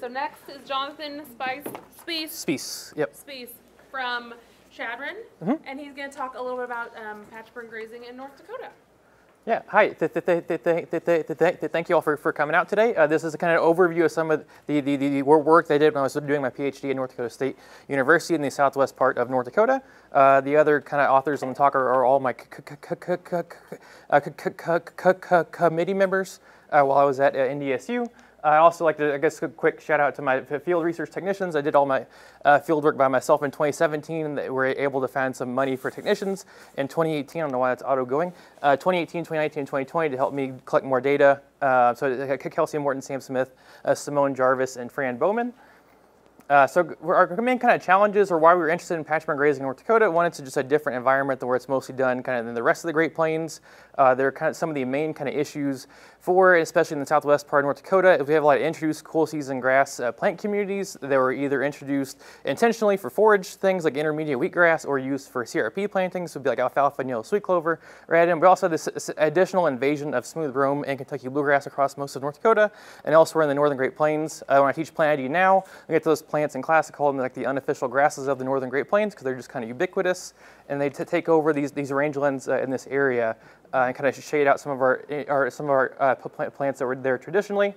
So next is Jonathan Spiess, Spiess, yep. Spiess from Chadron, mm -hmm. and he's going to talk a little bit about um, patchburn grazing in North Dakota. Yeah, hi. Thank you all for, for coming out today. Uh, this is a kind of overview of some of the, the, the work that I did when I was doing my PhD at North Dakota State University in the southwest part of North Dakota. Uh, the other kind of authors on the talk are, are all my committee members while I was at NDSU. I also like to, I guess, a quick shout out to my field research technicians. I did all my uh, field work by myself in 2017, and they were able to find some money for technicians in 2018. I don't know why that's auto going. Uh, 2018, 2019, 2020 to help me collect more data. Uh, so Kelsey Morton, Sam Smith, uh, Simone Jarvis, and Fran Bowman. Uh, so our main kind of challenges or why we were interested in patchburn grazing in North Dakota, one, it's just a different environment than where it's mostly done kind of in the rest of the Great Plains. Uh, there are kind of some of the main kind of issues for, especially in the southwest part of North Dakota, is we have a lot of introduced cool season grass uh, plant communities that were either introduced intentionally for forage things like intermediate wheatgrass or used for CRP plantings, would be like alfalfa and yellow sweet clover. Right, and we also have this additional invasion of smooth brome and Kentucky bluegrass across most of North Dakota and elsewhere in the northern Great Plains. Uh, when I teach plant ID now, I get those plants in class, I call them like the unofficial grasses of the northern Great Plains because they're just kind of ubiquitous and they take over these, these rangelands uh, in this area uh, and kind of shade out some of our, our some of our uh, plant- plants that were there traditionally.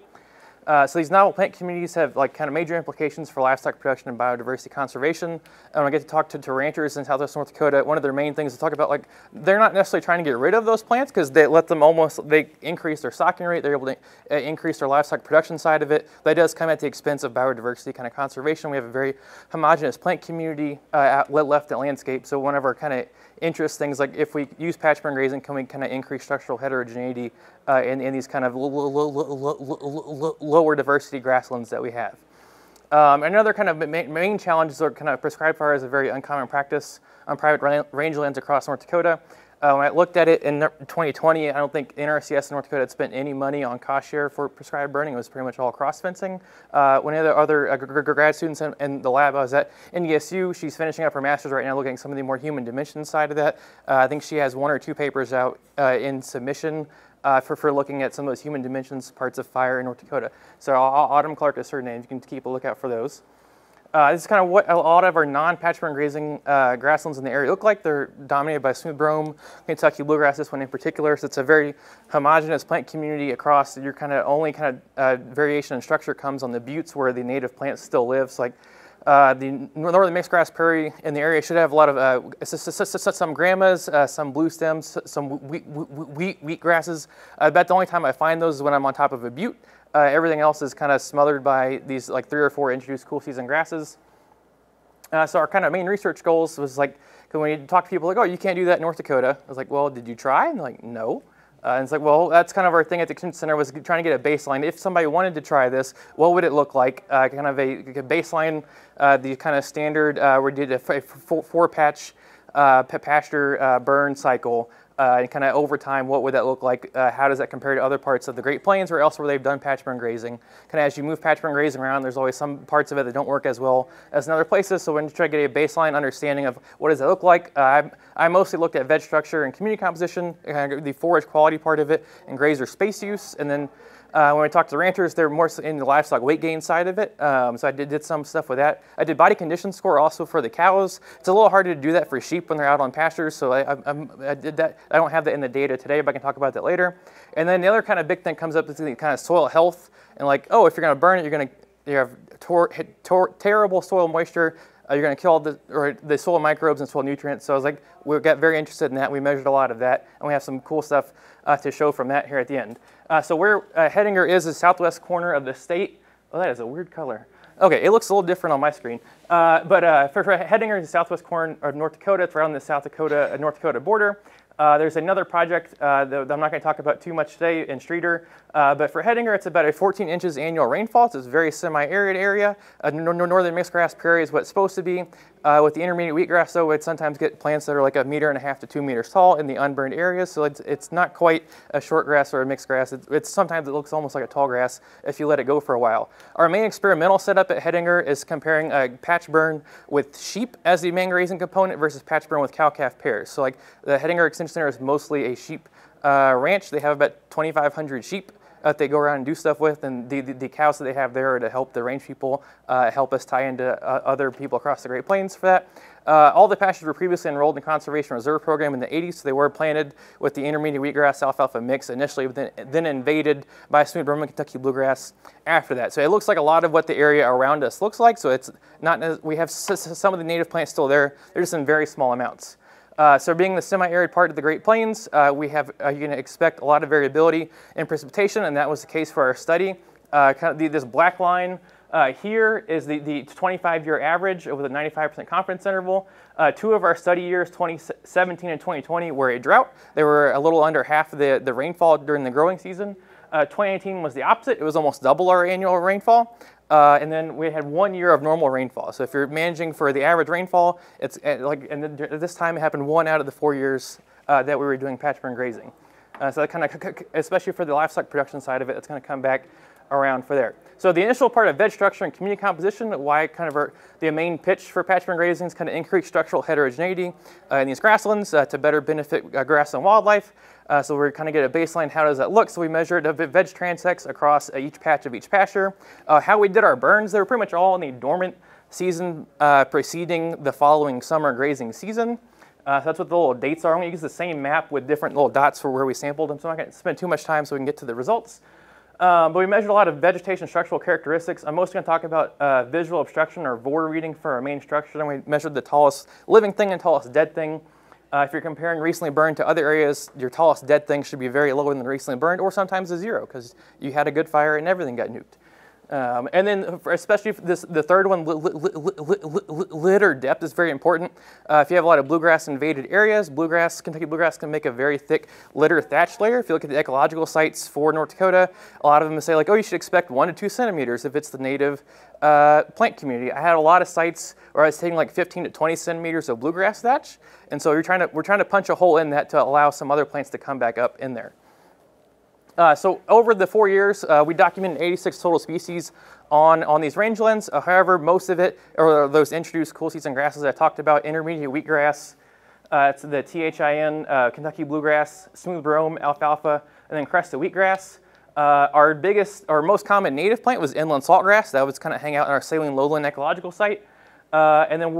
Uh, so these novel plant communities have like kind of major implications for livestock production and biodiversity conservation. And when I get to talk to, to ranchers in southwest North Dakota, one of their main things to talk about, like they're not necessarily trying to get rid of those plants because they let them almost they increase their stocking rate. They're able to uh, increase their livestock production side of it. That does come at the expense of biodiversity kind of conservation. We have a very homogeneous plant community uh, left at landscape. So one of our kind of interest things like if we use patch burn grazing, can we kind of increase structural heterogeneity uh, in, in these kind of lo- lo- lo- lo- lo- lo- lo- lower diversity grasslands that we have? Um, another kind of ma- main challenges kind of prescribed fire is a very uncommon practice on private ra- rangelands across North Dakota. Uh, when I looked at it in 2020, I don't think NRCS in North Dakota had spent any money on cost share for prescribed burning. It was pretty much all cross fencing. Uh, one of the other uh, gr- gr- grad students in, in the lab I was at NDSU, she's finishing up her master's right now looking at some of the more human dimensions side of that. Uh, I think she has one or two papers out uh, in submission uh, for, for looking at some of those human dimensions parts of fire in North Dakota. So Au- Autumn Clark is her name. You can keep a lookout for those. Uh, this is kind of what a lot of our non-patchburn grazing uh, grasslands in the area look like. They're dominated by smooth brome, Kentucky bluegrass, this one in particular. So it's a very homogeneous plant community across. Your kind of only kind of uh, variation in structure comes on the buttes where the native plants still live. So like uh, the northern mixed grass prairie in the area should have a lot of uh, some gramas, uh, some blue stems, some wheat, wheat, wheat, grasses. I bet the only time I find those is when I'm on top of a butte. Uh, everything else is kind of smothered by these like three or four introduced cool season grasses. Uh, so our kind of main research goals was like, 'cause when you talk to people like, oh, you can't do that in North Dakota. I was like, well, did you try? And they're like, no. Uh, and it's like, well, that's kind of our thing at the Extension Center was trying to get a baseline. If somebody wanted to try this, what would it look like? Uh, kind of a, a baseline, uh, the kind of standard, uh, we did a f- f- four, four patch uh, pasture uh, burn cycle. Uh, and kind of over time, what would that look like? Uh, how does that compare to other parts of the Great Plains or elsewhere they've done patch burn grazing? Kind of as you move patch burn grazing around, there's always some parts of it that don't work as well as in other places. So when you try to get a baseline understanding of what does it look like, uh, I, I mostly looked at veg structure and community composition, of the forage quality part of it, and grazer space use, and then uh, when we talk to the ranchers, they're more in the livestock weight gain side of it. Um, so I did, did some stuff with that. I did body condition score also for the cows. It's a little harder to do that for sheep when they're out on pastures. So I, I, I did that. I don't have that in the data today, but I can talk about that later. And then the other kind of big thing comes up is the kind of soil health and like, oh, if you're going to burn it, you're going to you have tor- tor- terrible soil moisture. Uh, you're going to kill the, or the soil microbes and soil nutrients. So I was like, we got very interested in that. We measured a lot of that, and we have some cool stuff uh, to show from that here at the end. Uh, so where uh, Hettinger is the southwest corner of the state. Oh, that is a weird color. Okay, it looks a little different on my screen. Uh, but uh, for, for Hettinger, the southwest corner of North Dakota, it's right on the South Dakota uh, North Dakota border. Uh, there's another project uh, that I'm not going to talk about too much today in Streeter, but for Hettinger, it's about a 14 inches annual rainfall. It's a very semi-arid area. Nor- nor- northern mixed grass prairie is what it's supposed to be. Uh, with the intermediate wheatgrass, though, we'd sometimes get plants that are like a meter and a half to two meters tall in the unburned areas. So it's, it's not quite a short grass or a mixed grass. It's, it's sometimes it looks almost like a tall grass if you let it go for a while. Our main experimental setup at Hettinger is comparing a patch burn with sheep as the main grazing component versus patch burn with cow-calf pairs. So like the Hettinger Extension Center is mostly a sheep uh, ranch. They have about 2,500 sheep. That they go around and do stuff with, and the, the, the cows that they have there are to help the range people uh, help us tie into uh, other people across the Great Plains for that. Uh, all the pastures were previously enrolled in the Conservation Reserve Program in the 80s, so they were planted with the intermediate wheatgrass alfalfa mix initially, then, then invaded by smooth brome Kentucky bluegrass after that. So it looks like a lot of what the area around us looks like. So it's not we have some of the native plants still there. They're just in very small amounts. Uh, so being the semi-arid part of the Great Plains, uh, we have uh, you're to expect a lot of variability in precipitation, and that was the case for our study. Uh, kind of the, this black line uh, here is the, the 25-year average over the 95% confidence interval. Uh, two of our study years, 2017 and 2020, were a drought. They were a little under half the, the rainfall during the growing season. 2018 was the opposite. It was almost double our annual rainfall. Uh, and then we had one year of normal rainfall. So if you're managing for the average rainfall, it's uh, like, and this time it happened one out of the four years uh, that we were doing patch burn grazing. Uh, so that kind of, especially for the livestock production side of it, it's going to come back around for there. So the initial part of veg structure and community composition, why kind of our, the main pitch for patch grazing is kind of increase structural heterogeneity uh, in these grasslands uh, to better benefit grassland wildlife. Uh, so we're kind of get a baseline, how does that look? So we measured the veg transects across uh, each patch of each pasture. Uh, how we did our burns, they were pretty much all in the dormant season uh, preceding the following summer grazing season. Uh, so that's what the little dates are. I'm going to use the same map with different little dots for where we sampled them. So I'm not going to spend too much time so we can get to the results. Um, but we measured a lot of vegetation structural characteristics. I'm mostly going to talk about uh, visual obstruction or VOR reading for our main structure. Then we measured the tallest living thing and tallest dead thing. Uh, if you're comparing recently burned to other areas, your tallest dead thing should be very low than recently burned, or sometimes a zero, because you had a good fire and everything got nuked. Um, and then, especially this, the third one, li li li litter depth is very important. Uh, if you have a lot of bluegrass invaded areas, bluegrass, Kentucky bluegrass can make a very thick litter thatch layer. If you look at the ecological sites for North Dakota, a lot of them say like, oh, you should expect one to two centimeters if it's the native uh, plant community. I had a lot of sites where I was taking like 15 to 20 centimeters of bluegrass thatch, and so you're trying to, we're trying to punch a hole in that to allow some other plants to come back up in there. Uh, so over the four years, uh, we documented 86 total species on, on these rangelands. Uh, however, most of it are those introduced cool season grasses I talked about, intermediate wheatgrass, uh, the THIN, uh, Kentucky bluegrass, smooth brome, alfalfa, and then crested wheatgrass. Uh, our biggest, our most common native plant was inland saltgrass. That was kind of hang out in our saline lowland ecological site. and then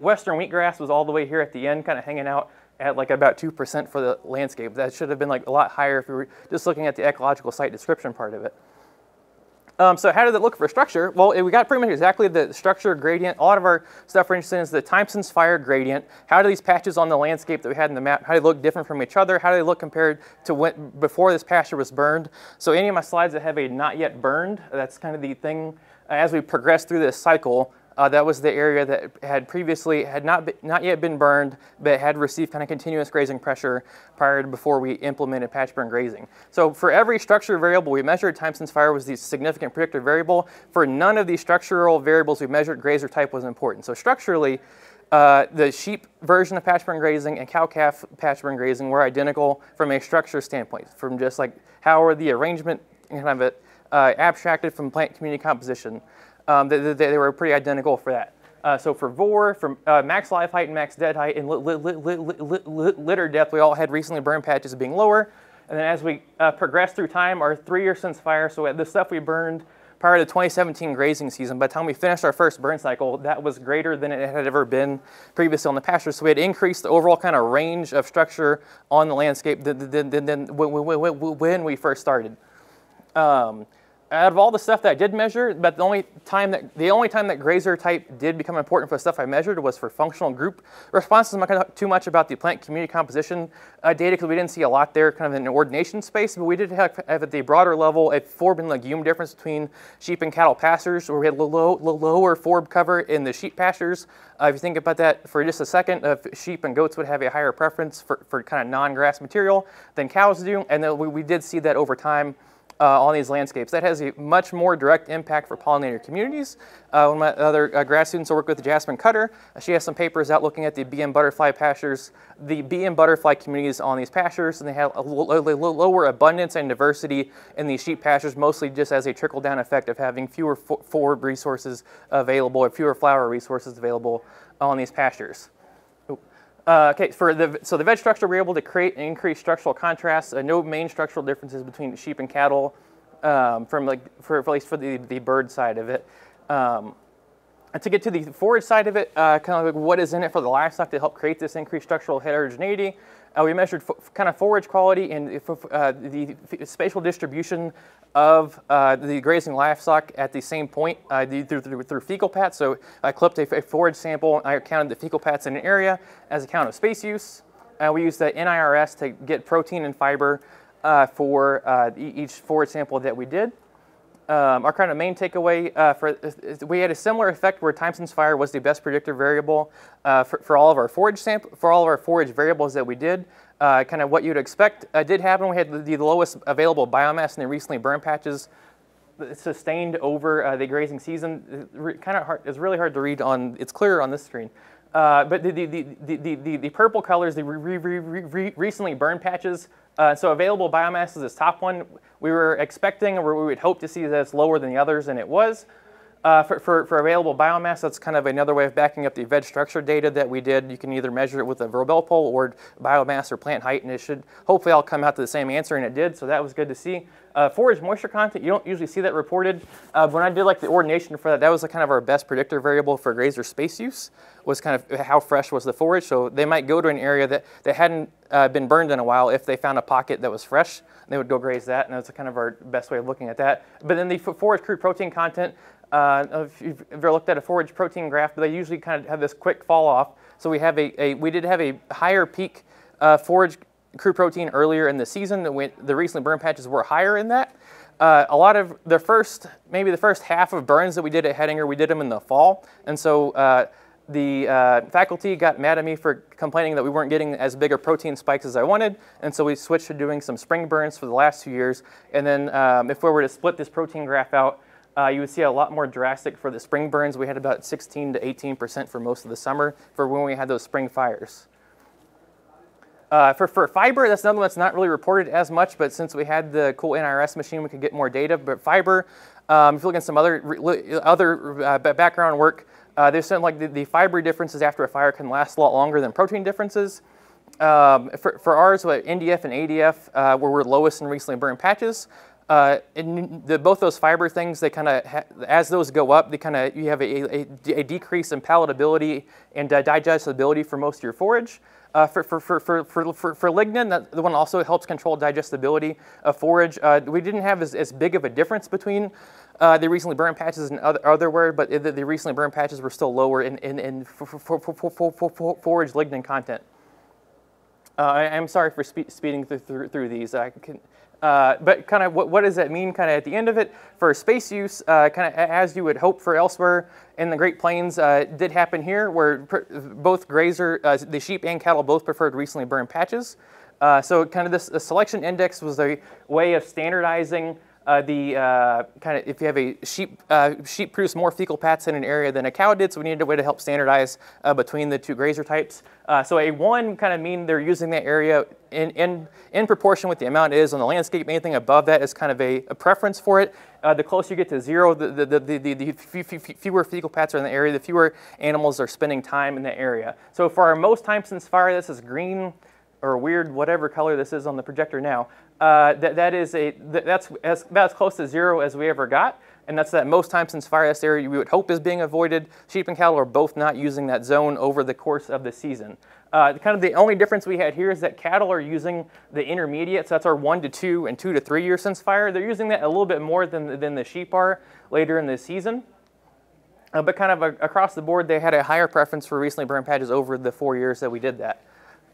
western wheatgrass was all the way here at the end, kind of hanging out at like about 2% for the landscape. That should have been like a lot higher if we were just looking at the ecological site description part of it. Um, so how did it look for structure? Well, it, we got pretty much exactly the structure gradient. A lot of our stuff we're interested in is the time since fire gradient. How do these patches on the landscape that we had in the map, how do they look different from each other? How do they look compared to when, before this pasture was burned? So any of my slides that have a not yet burned, that's kind of the thing as we progress through this cycle, uh, that was the area that had previously had not be, not yet been burned, but had received kind of continuous grazing pressure prior to before we implemented patch burn grazing. So for every structure variable we measured, time since fire was the significant predictor variable. For none of these structural variables we measured, grazer type was important. So structurally, uh, the sheep version of patch burn grazing and cow-calf patch burn grazing were identical from a structure standpoint, from just like how are the arrangement kind of uh, abstracted from plant community composition um, they, they, they, were pretty identical for that. Uh, so for VOR, for uh, max live height and max dead height and li li li litter depth, we all had recently burned patches being lower. And then as we uh, progress through time, our three years since fire, so the stuff we burned prior to the 2017 grazing season, by the time we finished our first burn cycle, that was greater than it had ever been previously on the pasture. So we had increased the overall kind of range of structure on the landscape than, than, than, than when we first started. Um, out of all the stuff that I did measure, but the only time that the only time that grazer type did become important for the stuff I measured was for functional group responses. I'm not going to talk too much about the plant community composition uh, data because we didn't see a lot there, kind of in ordination space. But we did have, have at the broader level a forb and legume difference between sheep and cattle pastures, where we had low, lower forb cover in the sheep pastures. Uh, if you think about that for just a second, uh, sheep and goats would have a higher preference for, for kind of non-grass material than cows do, and then we, we did see that over time uh, on these landscapes. That has a much more direct impact for pollinator communities. Uh, one of my other uh, grad students I work with, Jasmine Cutter, uh, she has some papers out looking at the bee and butterfly pastures, the bee and butterfly communities on these pastures, and they have a lower abundance and diversity in these sheep pastures, mostly just as a trickle-down effect of having fewer forb resources available or fewer flower resources available on these pastures. Uh, okay, for the so the veg structure, we're able to create and increase structural contrast. Uh, no main structural differences between sheep and cattle, um, from like for, at least for the, the bird side of it. Um, and to get to the forage side of it, uh, kind of like what is in it for the livestock to help create this increased structural heterogeneity. Uh, we measured kind of forage quality and uh, the spatial distribution of uh, the grazing livestock at the same point uh, through, through, through, fecal pats. So I clipped a, forage sample. I counted the fecal pats in an area as a count of space use. Uh, we used the NIRS to get protein and fiber uh, for uh, each forage sample that we did. Um, our kind of main takeaway uh, for we had a similar effect where time since fire was the best predictor variable for, for all of our forage sample for all of our forage variables that we did uh, kind of what you'd expect uh, did happen. We had the, the, lowest available biomass in the recently burned patches sustained over uh, the grazing season. Kind of hard, it's really hard to read on, it's clearer on this screen. Uh, but the, the, the, the, the, the, purple colors, the re, re, re, recently burned patches, uh, so available biomass is this top one. We were expecting or we would hope to see that it's lower than the others, and it was. Uh, for, for, for, available biomass, that's kind of another way of backing up the veg structure data that we did. You can either measure it with a Robel pole or biomass or plant height, and it should hopefully all come out to the same answer, and it did, so that was good to see. Uh, forage moisture content, you don't usually see that reported. Uh, when I did like the ordination for that, that was like kind of our best predictor variable for grazer space use, was kind of how fresh was the forage. So they might go to an area that, that hadn't uh, been burned in a while if they found a pocket that was fresh they would go graze that, and that's kind of our best way of looking at that. But then the forage crude protein content, uh, if you've ever looked at a forage protein graph, they usually kind of have this quick fall off. So we have a, a we did have a higher peak uh, forage crude protein earlier in the season. When the recently burned patches were higher in that. Uh, a lot of the first, maybe the first half of burns that we did at Hettinger, we did them in the fall, and so uh, the uh, faculty got mad at me for complaining that we weren't getting as big of protein spikes as I wanted, and so we switched to doing some spring burns for the last two years. And then um, if we were to split this protein graph out, uh, you would see a lot more drastic for the spring burns. We had about 16 to 18 percent for most of the summer for when we had those spring fires. Uh, for, for fiber, that's another one that's not really reported as much, but since we had the cool NIRS machine, we could get more data. But fiber, um, if you look at some other, other uh, background work, uh, there's something like the, the, fiber differences after a fire can last a lot longer than protein differences. Um, for, for ours, NDF and ADF uh, were, were lowest in recently burned patches. Uh, the, both those fiber things, they kind of, as those go up, they kind of, you have a, a, a, decrease in palatability and uh, digestibility for most of your forage. Uh, for, for, for, for, for, for, lignin, that, the one also helps control digestibility of forage. Uh, we didn't have as, as big of a difference between uh, the recently burned patches and other, other word, but the, the, recently burned patches were still lower in, in, in forage lignin content. Uh, I, am sorry for spe- speeding through, through, through these. I can, uh, but kind of what, what, does that mean kind of at the end of it for space use uh, kind of as you would hope for elsewhere in the Great Plains uh, did happen here where both grazer, uh, the sheep and cattle both preferred recently burned patches. Uh, so kind of this selection index was a way of standardizing uh, the uh, kind of if you have a sheep uh, sheep produce more fecal pats in an area than a cow did, so we needed a way to help standardize uh, between the two grazer types. Uh, so a one kind of mean they're using that area in, in in proportion with the amount it is on the landscape. Anything above that is kind of a, a preference for it. Uh, the closer you get to zero, the, the, the, the, the fewer fecal pats are in the area, the fewer animals are spending time in the area. So for our most time since fire, this is green or weird whatever color this is on the projector now, uh, that, that is a, that's as, about as close to zero as we ever got. And that's that most time since fire S area we would hope is being avoided. Sheep and cattle are both not using that zone over the course of the season. Uh, kind of the only difference we had here is that cattle are using the intermediate, so that's our one to two and two to three years since fire. They're using that a little bit more than, than the sheep are later in the season. Uh, but kind of a, across the board, they had a higher preference for recently burned patches over the four years that we did that.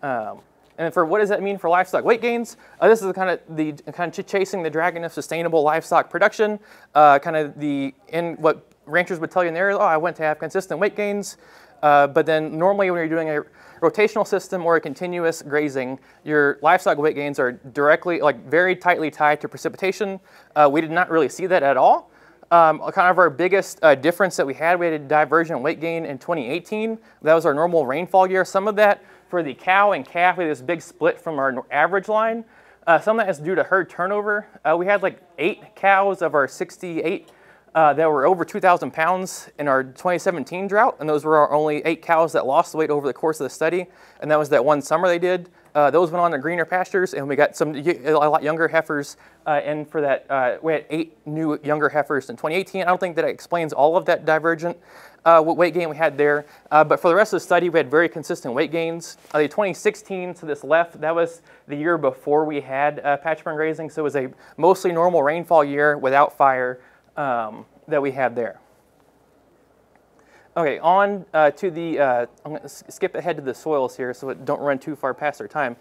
Um, and for what does that mean for livestock weight gains? Uh, this is kind of the kind of chasing the dragon of sustainable livestock production. Uh, kind of the in what ranchers would tell you in there. Oh, I want to have consistent weight gains. Uh, but then normally when you're doing a rotational system or a continuous grazing, your livestock weight gains are directly, like very tightly tied to precipitation. Uh, we did not really see that at all. Um, kind of our biggest uh, difference that we had, we had a divergent weight gain in 2018. That was our normal rainfall year. Some of that for the cow and calf, we had this big split from our average line. Uh, some of that is due to herd turnover. Uh, we had like eight cows of our 68 uh, that were over 2,000 pounds in our 2017 drought, and those were our only eight cows that lost weight over the course of the study, and that was that one summer they did. Uh, those went on to greener pastures, and we got some a lot younger heifers uh, in for that. Uh, we had eight new younger heifers in 2018. I don't think that explains all of that divergent uh, weight gain we had there, uh, but for the rest of the study, we had very consistent weight gains. the 2016 to this left, that was the year before we had patch burn grazing, so it was a mostly normal rainfall year without fire um, that we had there. Okay, on uh, to the, uh, I'm going to skip ahead to the soils here so it don't run too far past our time.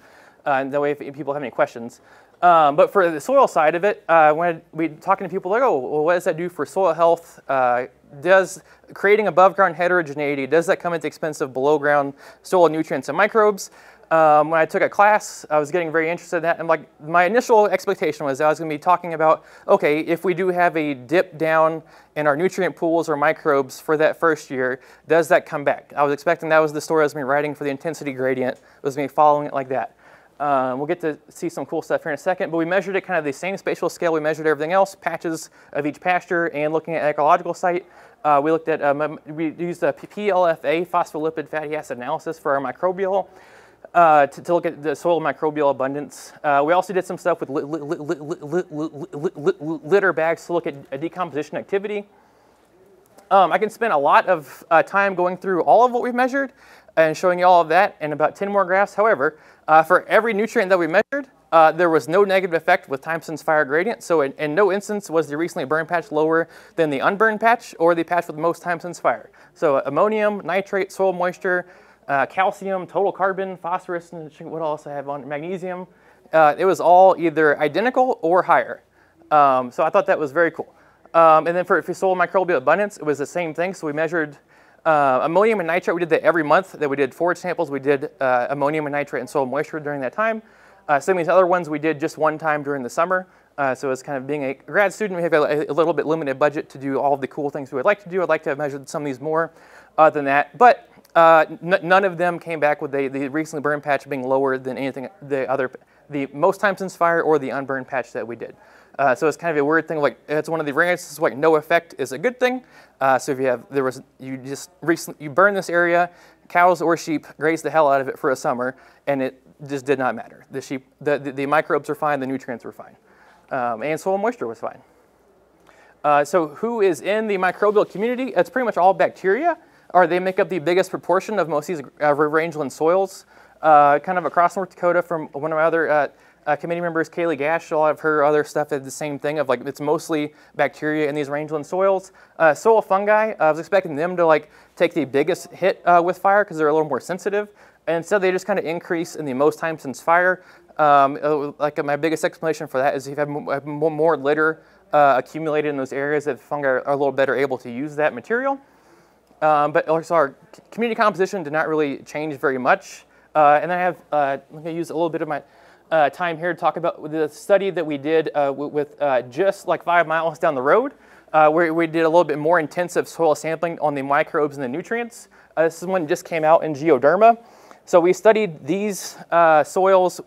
Uh, and that way if people have any questions. Um, but for the soil side of it, uh, when we're talking to people like, oh, well, what does that do for soil health? Uh, does creating above ground heterogeneity, does that come at the expense of below ground soil nutrients and microbes? Um, when I took a class, I was getting very interested in that. And like my initial expectation was I was going to be talking about, okay, if we do have a dip down in our nutrient pools or microbes for that first year, does that come back? I was expecting that was the story I was going to be writing for the intensity gradient. I was be following it like that. Um, we'll get to see some cool stuff here in a second, but we measured it kind of the same spatial scale we measured everything else, patches of each pasture, and looking at ecological site. Uh, we looked at, um, we used a PLFA, phospholipid fatty acid analysis for our microbial uh, to, to, look at the soil microbial abundance. Uh, we also did some stuff with litter bags to look at decomposition activity. Um, I can spend a lot of uh, time going through all of what we've measured and showing you all of that in about 10 more graphs. However, uh, for every nutrient that we measured, uh, there was no negative effect with time since fire gradient. So in, in, no instance was the recently burned patch lower than the unburned patch or the patch with the most time since fire. So ammonium, nitrate, soil moisture, uh, calcium, total carbon, phosphorus, and what else I have on magnesium. Uh, it was all either identical or higher. Um, so I thought that was very cool. Um, and then for, for soil microbial abundance, it was the same thing. So we measured uh, ammonium and nitrate. We did that every month that we did forage samples. We did uh, ammonium and nitrate and soil moisture during that time. Uh, some of these other ones we did just one time during the summer. Uh, so as kind of being a grad student, we have a, a, little bit limited budget to do all of the cool things we would like to do. I'd like to have measured some of these more uh, than that. But uh, none of them came back with the, the recently burned patch being lower than anything the other, the most time since fire or the unburned patch that we did. Uh, so it's kind of a weird thing. Like it's one of the rare instances like no effect is a good thing. Uh, so if you have there was you just recently you burn this area, cows or sheep graze the hell out of it for a summer, and it just did not matter. The sheep, the, the, the microbes were fine, the nutrients were fine, um, and soil moisture was fine. Uh, so who is in the microbial community? It's pretty much all bacteria or they make up the biggest proportion of most of these uh, rangeland soils. Uh, kind of across North Dakota from one of my other uh, uh, committee members, Caley Gasch, a lot of her other stuff did the same thing of like it's mostly bacteria in these rangeland soils. Uh, soil fungi, I was expecting them to like take the biggest hit uh, with fire because they're a little more sensitive. And instead they just kind of increase in the most time since fire. Um, uh, like my biggest explanation for that is if you have more litter accumulated in those areas that fungi are a little better able to use that material. Um, but also our community composition did not really change very much. Uh, and then I have, uh, I'm going to use a little bit of my uh, time here to talk about the study that we did uh, with uh, just like five miles down the road, uh, where we did a little bit more intensive soil sampling on the microbes and the nutrients. this is one just came out in Geoderma. So we studied these soils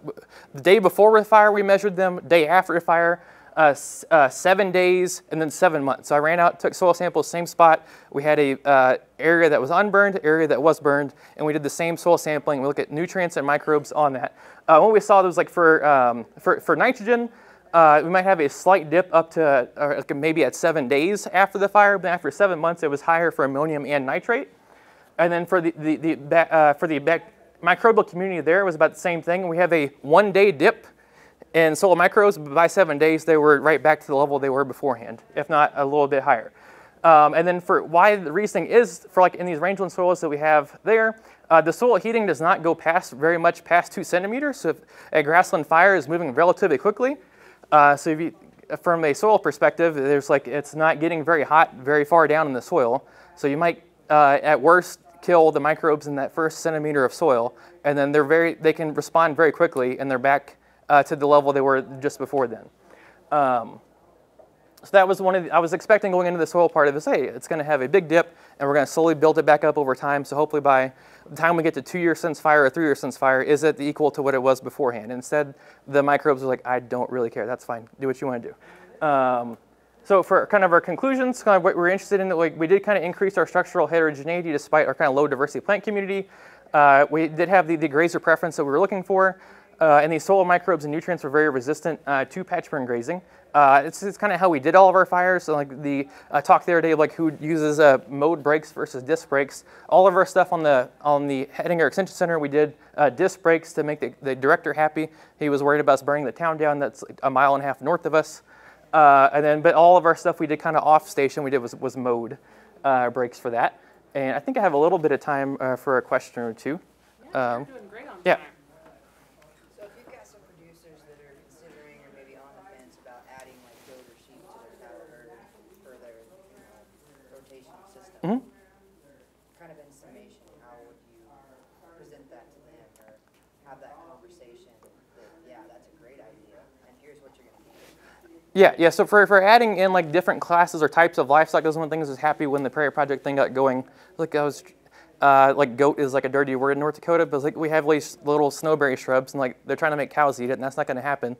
the day before the fire, we measured them, day after the fire, uh, uh, seven days and then seven months. So I ran out, took soil samples, same spot. We had a uh, area that was unburned, area that was burned, and we did the same soil sampling. We look at nutrients and microbes on that. Uh, what we saw was like for um, for, for nitrogen, uh, we might have a slight dip up to uh, maybe at seven days after the fire, but after seven months, it was higher for ammonium and nitrate. And then for the the, the for the microbial community, there it was about the same thing. We have a one-day dip in soil microbes, by seven days, they were right back to the level they were beforehand, if not a little bit higher. Um, and then for why the reasoning is for like in these rangeland soils that we have there, uh, the soil heating does not go past very much past two centimeters. So if a grassland fire is moving relatively quickly, uh, so you, from a soil perspective, there's like it's not getting very hot very far down in the soil. So you might uh, at worst kill the microbes in that first centimeter of soil, and then they're very they can respond very quickly and they're back uh, to the level they were just before then. Um, so that was one of the, I was expecting going into the soil part of this, hey, it's going to have a big dip and we're going to slowly build it back up over time. So hopefully by the time we get to two years since fire or three years since fire, is it equal to what it was beforehand? Instead, the microbes are like, I don't really care. That's fine. Do what you want to do. Um, So for kind of our conclusions, kind of what we're interested in, like we did kind of increase our structural heterogeneity despite our kind of low diversity plant community. Uh, we did have the, the grazer preference that we were looking for, uh, and these soil microbes and nutrients were very resistant uh, to patch burn grazing. Uh, it's, it's kind of how we did all of our fires. So like the uh, talk the other day, of like who uses uh, mowed breaks versus disc breaks. All of our stuff on the on the Hettinger Extension Center, we did uh, disc breaks to make the, the director happy. He was worried about us burning the town down. That's a mile and a half north of us. Uh, and then, but all of our stuff we did kind of off station. We did was was mowed uh, breaks for that. And I think I have a little bit of time uh, for a question or two. Yeah, Um, you're doing great on yeah. time. So if you've got some producers that are considering or maybe on the fence about adding like goat or sheep to their cattle herd for their, you know, Mhm. Kind of in summation, how would you present that to them or have that conversation that, yeah, that's a great idea and here's what you're gonna do. Yeah, yeah. So for, for adding in like different classes or types of livestock, those one things I was happy when the Prairie Project thing got going. Like I was, uh, like goat is like a dirty word in North Dakota, but like we have these little snowberry shrubs and like they're trying to make cows eat it, and that's not going to happen.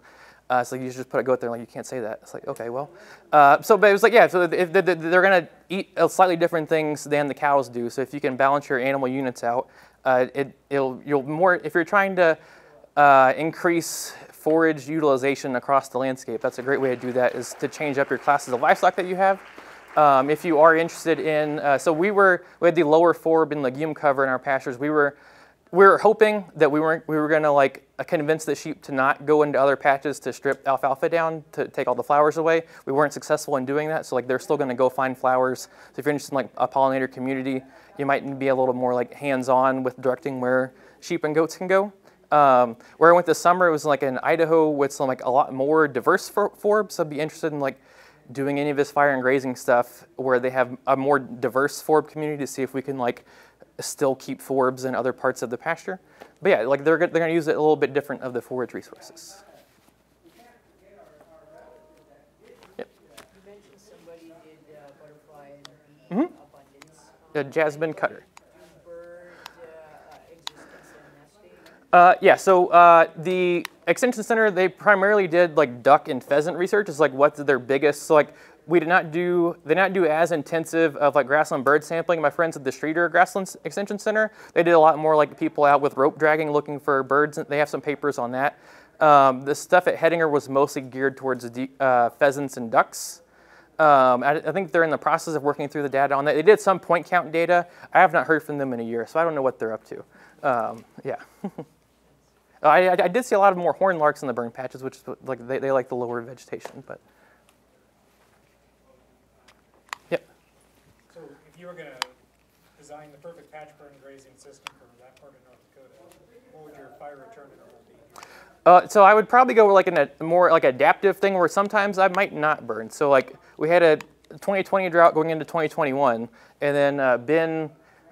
Uh, so you just put a goat there, and like you can't say that. It's like okay, well, uh, so but it was like yeah, so if they're, going to eat uh, slightly different things than the cows do. So if you can balance your animal units out, uh, it it'll you'll more if you're trying to uh, increase forage utilization across the landscape. That's a great way to do that is to change up your classes of livestock that you have. Um, if you are interested in, uh, so we were we had the lower forb and legume cover in our pastures. We were we were hoping that we weren't we were going to like convince the sheep to not go into other patches to strip alfalfa down to take all the flowers away. We weren't successful in doing that, so like they're still going to go find flowers. So if you're interested in like a pollinator community, you might be a little more like hands-on with directing where sheep and goats can go. Um, where I went this summer, it was like in Idaho with some like a lot more diverse for- forbs. I'd be interested in like doing any of this fire and grazing stuff where they have a more diverse forb community to see if we can like still keep forbs in other parts of the pasture. But yeah, like they're, they're going to use it a little bit different of the forage resources. Yep. Did Mhm. abundance. Uh, Jasmine Cutter. Uh. Uh, yeah, so uh, the Extension Center, they primarily did like duck and pheasant research. Is like what's their biggest. So like we did not do they did not do as intensive of like grassland bird sampling. My friends at the Streeter Grassland Extension Center, they did a lot more like people out with rope dragging looking for birds. They have some papers on that. Um, the stuff at Hettinger was mostly geared towards uh, pheasants and ducks. Um, I, I think they're in the process of working through the data on that. They did some point count data. I have not heard from them in a year, so I don't know what they're up to. Um, yeah. I, I, I did see a lot of more horn larks in the burn patches, which is like they, they like the lower vegetation. But yep. So were gonna design the perfect patch burn grazing system for that part of North Dakota, what would your fire return interval be? Uh, so I would probably go with like a more like adaptive thing where sometimes I might not burn. So like we had a 2020 drought going into 2021, and then uh, Ben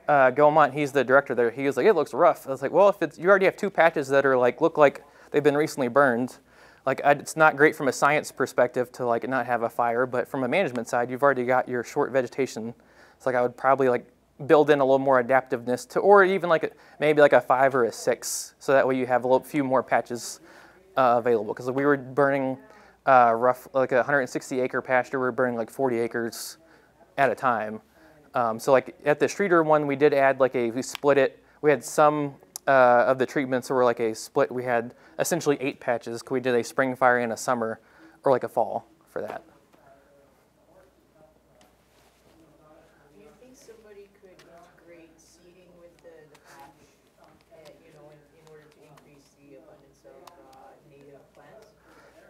uh, he's the director there. He was like, "It looks rough." I was like, "Well, if it's you already have two patches that are like look like they've been recently burned." Like I, it's not great from a science perspective to like not have a fire, but from a management side, you've already got your short vegetation. It's like I would probably like build in a little more adaptiveness to, or even like a, maybe like a five or a six, so that way you have a little, few more patches uh, available. Because we were burning uh, rough like a 160 acre pasture, we were burning like 40 acres at a time. Um, so like at the Streeter one, we did add like a we split it. We had some uh, of the treatments that were like a split. We had essentially eight patches. We did a spring fire and a summer, or like a fall for that. Do you think somebody could integrate seeding with the, the patch, uh, you know, in, in order to increase the abundance of, uh, native plants?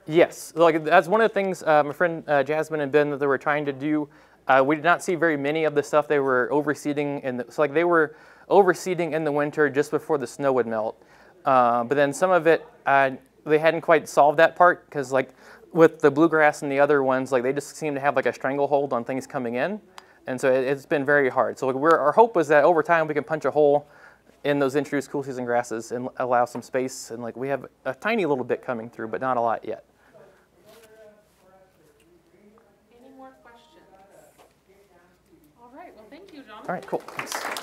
Yes, like that's one of the things uh, my friend uh, Jasmine and Ben that they were trying to do. Uh, we did not see very many of the stuff they were overseeding, and so like they were overseeding in the winter just before the snow would melt. Uh, but then some of it, uh, they hadn't quite solved that part because like with the bluegrass and the other ones, like they just seem to have like a stranglehold on things coming in, and so it, it's been very hard. So like, our hope was that over time we can punch a hole in those introduced cool season grasses and allow some space, and like we have a tiny little bit coming through, but not a lot yet. Any more questions? All right, well, thank you, Jonathan. All right, cool. Thanks.